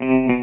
Mm-hmm.